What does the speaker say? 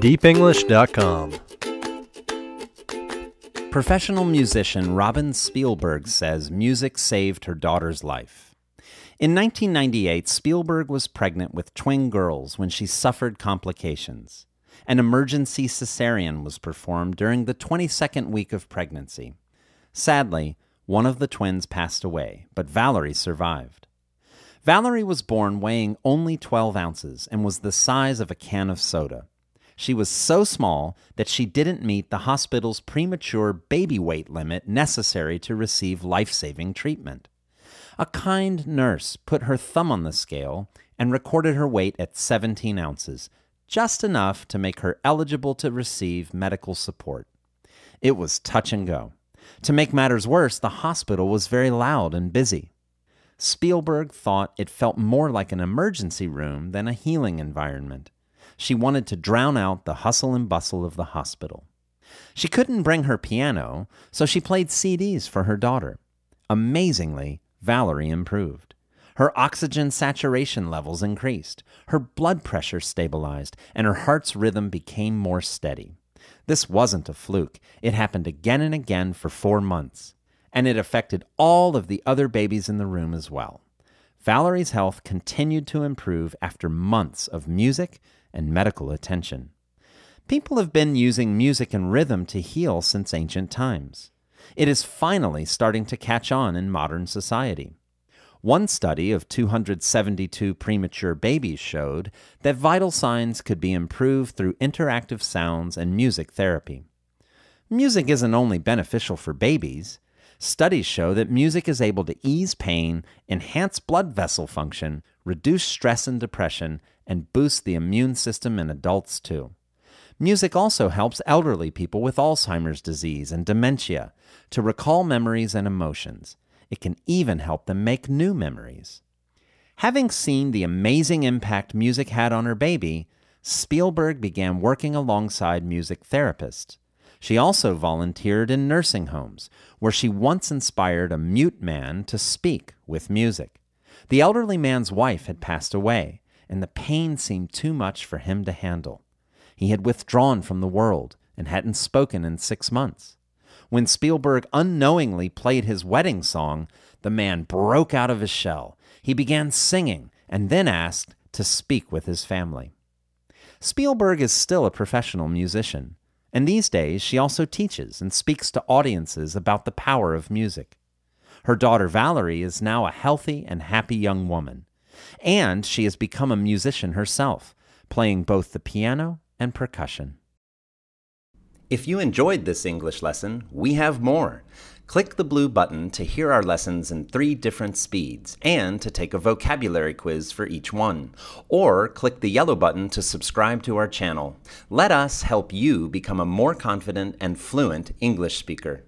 deepenglish.com. Professional musician Robin Spielberg says music saved her daughter's life. In 1998, Spielberg was pregnant with twin girls when she suffered complications. An emergency cesarean was performed during the 22nd week of pregnancy. Sadly, one of the twins passed away, but Valerie survived. Valerie was born weighing only 12 ounces and was the size of a can of soda. She was so small that she didn't meet the hospital's premature baby weight limit necessary to receive life saving treatment. A kind nurse put her thumb on the scale and recorded her weight at 17 ounces, just enough to make her eligible to receive medical support. It was touch and go. To make matters worse, the hospital was very loud and busy. Spielberg thought it felt more like an emergency room than a healing environment. She wanted to drown out the hustle and bustle of the hospital. She couldn't bring her piano, so she played CDs for her daughter. Amazingly, Valerie improved. Her oxygen saturation levels increased, her blood pressure stabilized, and her heart's rhythm became more steady. This wasn't a fluke. It happened again and again for four months and it affected all of the other babies in the room as well. Valerie's health continued to improve after months of music and medical attention. People have been using music and rhythm to heal since ancient times. It is finally starting to catch on in modern society. One study of 272 premature babies showed that vital signs could be improved through interactive sounds and music therapy. Music isn't only beneficial for babies, Studies show that music is able to ease pain, enhance blood vessel function, reduce stress and depression, and boost the immune system in adults too. Music also helps elderly people with Alzheimer's disease and dementia to recall memories and emotions. It can even help them make new memories. Having seen the amazing impact music had on her baby, Spielberg began working alongside music therapists. She also volunteered in nursing homes, where she once inspired a mute man to speak with music. The elderly man's wife had passed away, and the pain seemed too much for him to handle. He had withdrawn from the world and hadn't spoken in six months. When Spielberg unknowingly played his wedding song, the man broke out of his shell. He began singing and then asked to speak with his family. Spielberg is still a professional musician. And these days, she also teaches and speaks to audiences about the power of music. Her daughter Valerie is now a healthy and happy young woman, and she has become a musician herself, playing both the piano and percussion. If you enjoyed this English lesson, we have more. Click the blue button to hear our lessons in three different speeds and to take a vocabulary quiz for each one. Or click the yellow button to subscribe to our channel. Let us help you become a more confident and fluent English speaker.